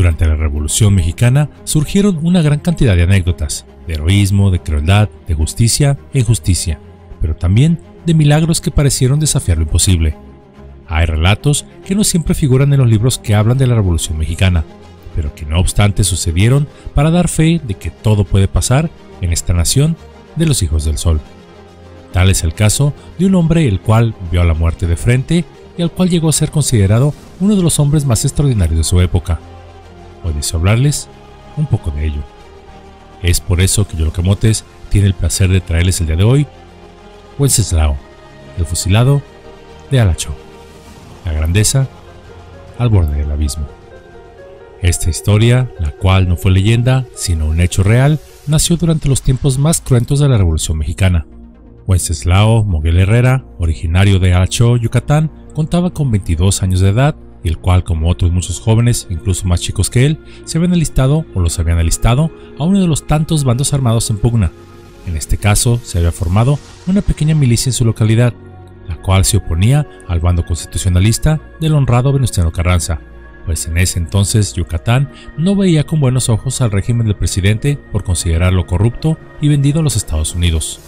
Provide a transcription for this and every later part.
Durante la Revolución Mexicana surgieron una gran cantidad de anécdotas, de heroísmo, de crueldad, de justicia e injusticia, pero también de milagros que parecieron desafiar lo imposible. Hay relatos que no siempre figuran en los libros que hablan de la Revolución Mexicana, pero que no obstante sucedieron para dar fe de que todo puede pasar en esta nación de los hijos del sol. Tal es el caso de un hombre el cual vio a la muerte de frente y al cual llegó a ser considerado uno de los hombres más extraordinarios de su época. Hoy deseo hablarles un poco de ello. Es por eso que Yolocamotes tiene el placer de traerles el día de hoy Wenceslao, el fusilado de Alacho, la grandeza al borde del abismo. Esta historia, la cual no fue leyenda, sino un hecho real, nació durante los tiempos más cruentos de la Revolución Mexicana. Wenceslao Moguel Herrera, originario de Alacho, Yucatán, contaba con 22 años de edad y el cual, como otros muchos jóvenes, incluso más chicos que él, se habían alistado o los habían alistado a uno de los tantos bandos armados en pugna. En este caso, se había formado una pequeña milicia en su localidad, la cual se oponía al bando constitucionalista del honrado Venustiano Carranza, pues en ese entonces Yucatán no veía con buenos ojos al régimen del presidente por considerarlo corrupto y vendido a los Estados Unidos.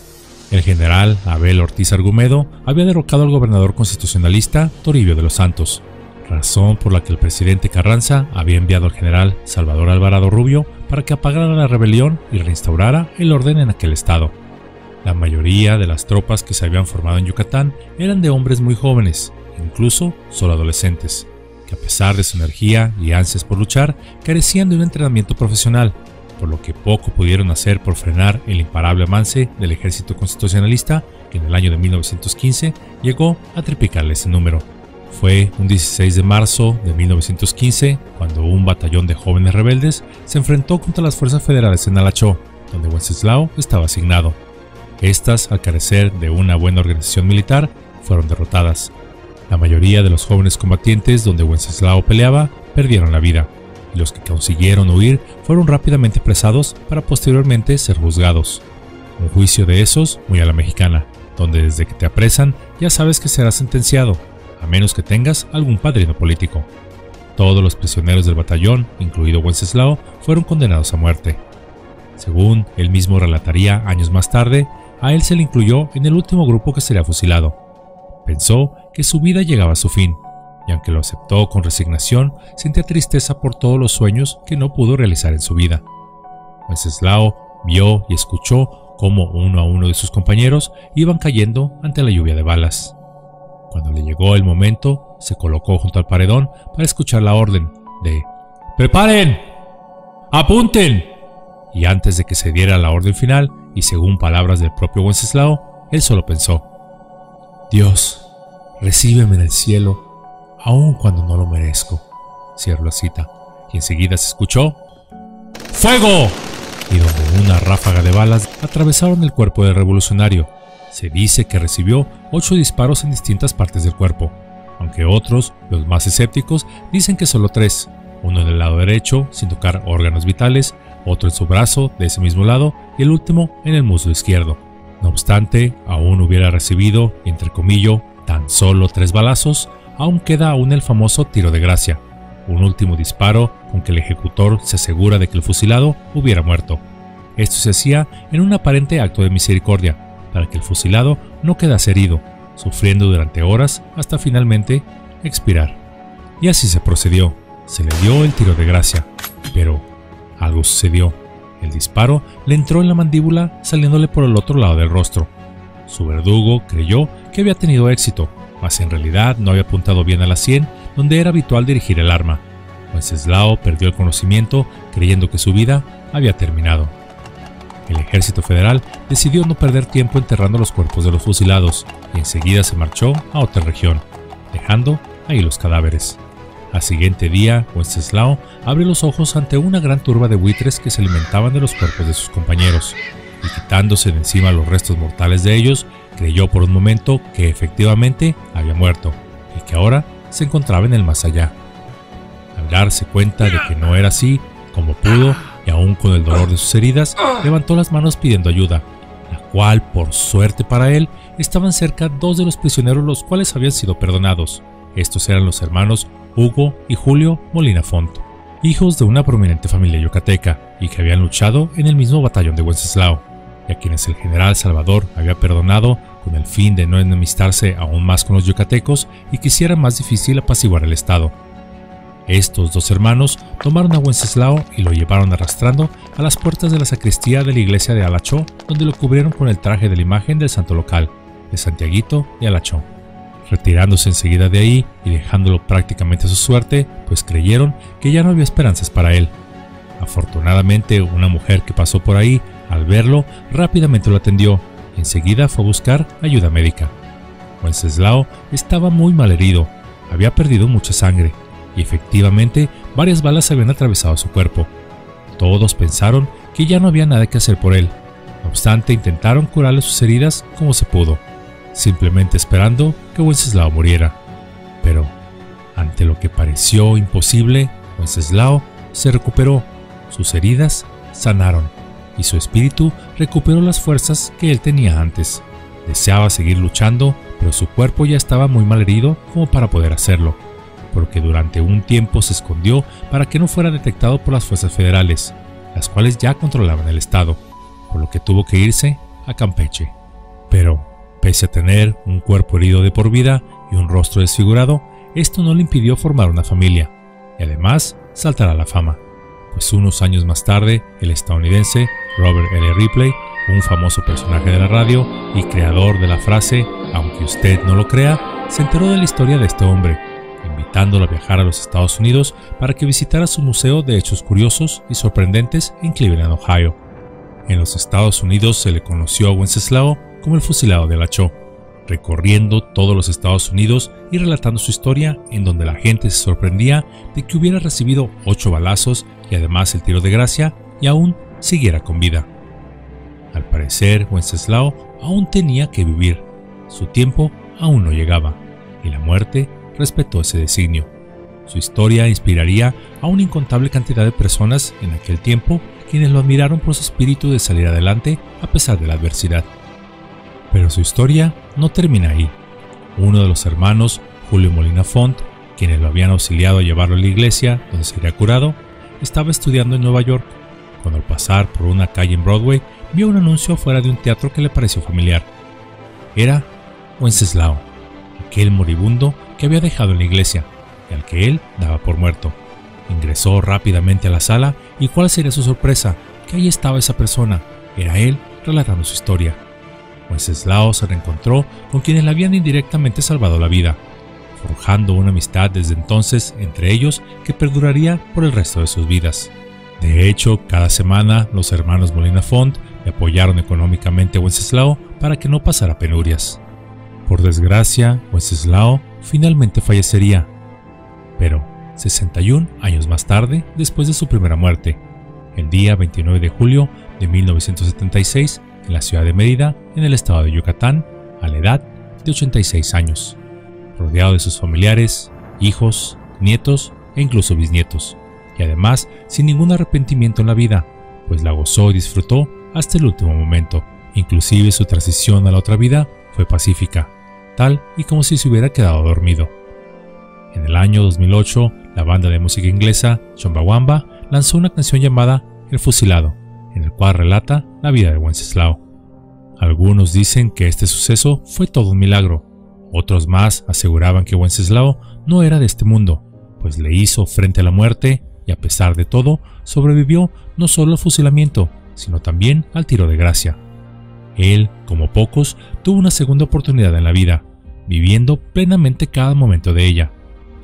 El general Abel Ortiz Argumedo había derrocado al gobernador constitucionalista Toribio de los Santos, razón por la que el presidente Carranza había enviado al general Salvador Alvarado Rubio para que apagara la rebelión y reinstaurara el orden en aquel estado. La mayoría de las tropas que se habían formado en Yucatán eran de hombres muy jóvenes, incluso solo adolescentes, que a pesar de su energía y ansias por luchar, carecían de un entrenamiento profesional, por lo que poco pudieron hacer por frenar el imparable avance del ejército constitucionalista que en el año de 1915 llegó a triplicarle ese número. Fue un 16 de marzo de 1915 cuando un batallón de jóvenes rebeldes se enfrentó contra las fuerzas federales en Alachó, donde Wenceslao estaba asignado. Estas, al carecer de una buena organización militar, fueron derrotadas. La mayoría de los jóvenes combatientes donde Wenceslao peleaba perdieron la vida, y los que consiguieron huir fueron rápidamente apresados para posteriormente ser juzgados. Un juicio de esos muy a la mexicana, donde desde que te apresan ya sabes que serás sentenciado a menos que tengas algún padrino político. Todos los prisioneros del batallón, incluido Wenceslao, fueron condenados a muerte. Según él mismo relataría años más tarde, a él se le incluyó en el último grupo que sería fusilado. Pensó que su vida llegaba a su fin, y aunque lo aceptó con resignación, sentía tristeza por todos los sueños que no pudo realizar en su vida. Wenceslao vio y escuchó cómo uno a uno de sus compañeros iban cayendo ante la lluvia de balas. Cuando le llegó el momento, se colocó junto al paredón para escuchar la orden de ¡Preparen! ¡Apunten! Y antes de que se diera la orden final, y según palabras del propio Wenceslao, él solo pensó, Dios, recíbeme en el cielo, aun cuando no lo merezco. Cierro la cita, y enseguida se escuchó ¡Fuego! Y donde una ráfaga de balas atravesaron el cuerpo del revolucionario, se dice que recibió ocho disparos en distintas partes del cuerpo, aunque otros, los más escépticos, dicen que solo tres, uno en el lado derecho, sin tocar órganos vitales, otro en su brazo, de ese mismo lado, y el último en el muslo izquierdo. No obstante, aún hubiera recibido, entre comillas, tan solo tres balazos, aún queda aún el famoso tiro de gracia, un último disparo con que el ejecutor se asegura de que el fusilado hubiera muerto. Esto se hacía en un aparente acto de misericordia, para que el fusilado no quedase herido, sufriendo durante horas hasta finalmente expirar. Y así se procedió. Se le dio el tiro de gracia, pero algo sucedió. El disparo le entró en la mandíbula saliéndole por el otro lado del rostro. Su verdugo creyó que había tenido éxito, mas en realidad no había apuntado bien a la sien donde era habitual dirigir el arma. Wenceslao perdió el conocimiento creyendo que su vida había terminado. El ejército federal decidió no perder tiempo enterrando los cuerpos de los fusilados y enseguida se marchó a otra región, dejando ahí los cadáveres. Al siguiente día, Wenceslao abrió los ojos ante una gran turba de buitres que se alimentaban de los cuerpos de sus compañeros, y quitándose de encima los restos mortales de ellos, creyó por un momento que efectivamente había muerto, y que ahora se encontraba en el más allá. Al darse cuenta de que no era así, como pudo, y aún con el dolor de sus heridas, levantó las manos pidiendo ayuda, la cual, por suerte para él, estaban cerca dos de los prisioneros los cuales habían sido perdonados. Estos eran los hermanos Hugo y Julio Molina Font, hijos de una prominente familia yucateca y que habían luchado en el mismo batallón de Wenceslao, y a quienes el general Salvador había perdonado con el fin de no enemistarse aún más con los yucatecos y que hiciera más difícil apaciguar el Estado. Estos dos hermanos tomaron a Wenceslao y lo llevaron arrastrando a las puertas de la sacristía de la iglesia de Alachó, donde lo cubrieron con el traje de la imagen del santo local, de Santiaguito de Alachó. Retirándose enseguida de ahí y dejándolo prácticamente a su suerte, pues creyeron que ya no había esperanzas para él. Afortunadamente, una mujer que pasó por ahí, al verlo, rápidamente lo atendió y enseguida fue a buscar ayuda médica. Wenceslao estaba muy mal herido, había perdido mucha sangre y efectivamente varias balas habían atravesado su cuerpo. Todos pensaron que ya no había nada que hacer por él. No obstante, intentaron curarle sus heridas como se pudo, simplemente esperando que Wenceslao muriera. Pero, ante lo que pareció imposible, Wenceslao se recuperó, sus heridas sanaron y su espíritu recuperó las fuerzas que él tenía antes. Deseaba seguir luchando, pero su cuerpo ya estaba muy mal herido como para poder hacerlo porque durante un tiempo se escondió para que no fuera detectado por las fuerzas federales, las cuales ya controlaban el estado, por lo que tuvo que irse a Campeche. Pero, pese a tener un cuerpo herido de por vida y un rostro desfigurado, esto no le impidió formar una familia, y además saltar a la fama, pues unos años más tarde, el estadounidense Robert L. Ripley, un famoso personaje de la radio y creador de la frase, aunque usted no lo crea, se enteró de la historia de este hombre invitándolo a viajar a los Estados Unidos para que visitara su museo de hechos curiosos y sorprendentes en Cleveland, Ohio. En los Estados Unidos se le conoció a Wenceslao como el fusilado de la Cho, recorriendo todos los Estados Unidos y relatando su historia en donde la gente se sorprendía de que hubiera recibido ocho balazos y además el tiro de gracia y aún siguiera con vida. Al parecer, Wenceslao aún tenía que vivir, su tiempo aún no llegaba, y la muerte respetó ese designio. Su historia inspiraría a una incontable cantidad de personas en aquel tiempo quienes lo admiraron por su espíritu de salir adelante a pesar de la adversidad. Pero su historia no termina ahí. Uno de los hermanos, Julio Molina Font, quienes lo habían auxiliado a llevarlo a la iglesia donde sería curado, estaba estudiando en Nueva York, cuando al pasar por una calle en Broadway vio un anuncio fuera de un teatro que le pareció familiar. Era Wenceslao, aquel moribundo que había dejado en la iglesia y al que él daba por muerto. Ingresó rápidamente a la sala y cuál sería su sorpresa, que ahí estaba esa persona, era él relatando su historia. Wenceslao se reencontró con quienes le habían indirectamente salvado la vida, forjando una amistad desde entonces entre ellos que perduraría por el resto de sus vidas. De hecho, cada semana los hermanos Molina Font le apoyaron económicamente a Wenceslao para que no pasara penurias. Por desgracia, Wenceslao finalmente fallecería, pero 61 años más tarde, después de su primera muerte, el día 29 de julio de 1976, en la ciudad de Mérida, en el estado de Yucatán, a la edad de 86 años, rodeado de sus familiares, hijos, nietos e incluso bisnietos, y además sin ningún arrepentimiento en la vida, pues la gozó y disfrutó hasta el último momento. Inclusive su transición a la otra vida fue pacífica, tal y como si se hubiera quedado dormido. En el año 2008, la banda de música inglesa Chumbawamba lanzó una canción llamada El Fusilado, en el cual relata la vida de Wenceslao. Algunos dicen que este suceso fue todo un milagro, otros más aseguraban que Wenceslao no era de este mundo, pues le hizo frente a la muerte y a pesar de todo sobrevivió no solo al fusilamiento, sino también al tiro de gracia. Él, como pocos, tuvo una segunda oportunidad en la vida, viviendo plenamente cada momento de ella,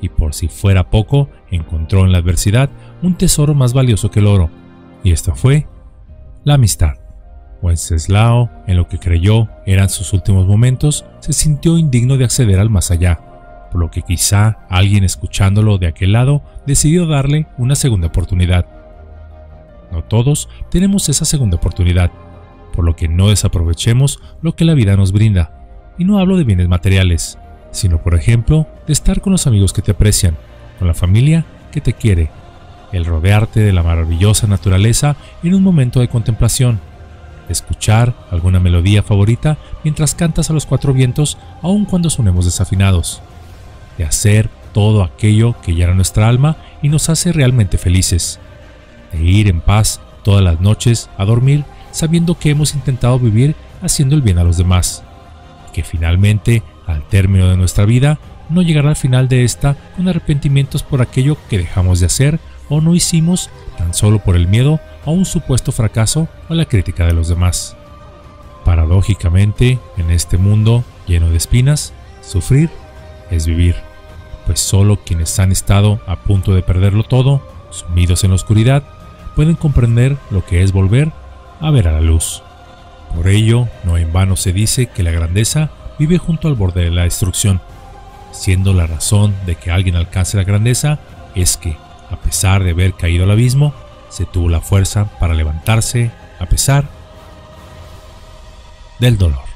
y por si fuera poco, encontró en la adversidad un tesoro más valioso que el oro, y esto fue la amistad. Wenceslao, en lo que creyó eran sus últimos momentos, se sintió indigno de acceder al más allá, por lo que quizá alguien escuchándolo de aquel lado decidió darle una segunda oportunidad. No todos tenemos esa segunda oportunidad, por lo que no desaprovechemos lo que la vida nos brinda. Y no hablo de bienes materiales, sino por ejemplo de estar con los amigos que te aprecian, con la familia que te quiere, el rodearte de la maravillosa naturaleza en un momento de contemplación, escuchar alguna melodía favorita mientras cantas a los cuatro vientos aun cuando sonemos desafinados, de hacer todo aquello que llena nuestra alma y nos hace realmente felices, de ir en paz todas las noches a dormir sabiendo que hemos intentado vivir haciendo el bien a los demás, que finalmente, al término de nuestra vida, no llegará al final de esta con arrepentimientos por aquello que dejamos de hacer o no hicimos tan solo por el miedo a un supuesto fracaso o la crítica de los demás. Paradójicamente, en este mundo lleno de espinas, sufrir es vivir, pues solo quienes han estado a punto de perderlo todo, sumidos en la oscuridad, pueden comprender lo que es volver a ver a la luz. Por ello, no en vano se dice que la grandeza vive junto al borde de la destrucción, siendo la razón de que alguien alcance la grandeza es que, a pesar de haber caído al abismo, se tuvo la fuerza para levantarse a pesar del dolor.